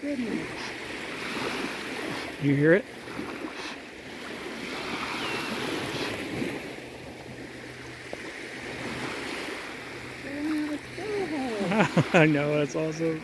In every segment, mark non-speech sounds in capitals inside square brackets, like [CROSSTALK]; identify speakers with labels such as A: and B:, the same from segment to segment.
A: goodness. You hear it? [LAUGHS] I know, that's awesome.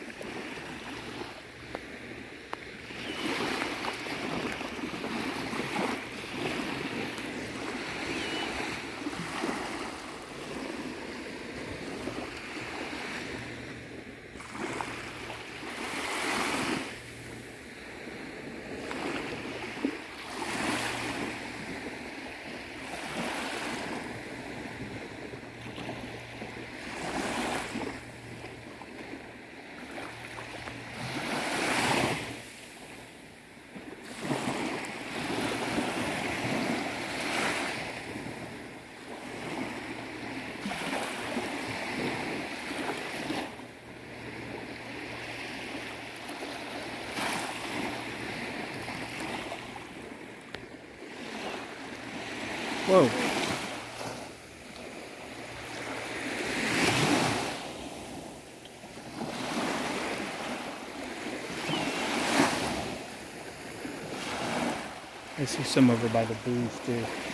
A: Whoa. I see some over by the booth too.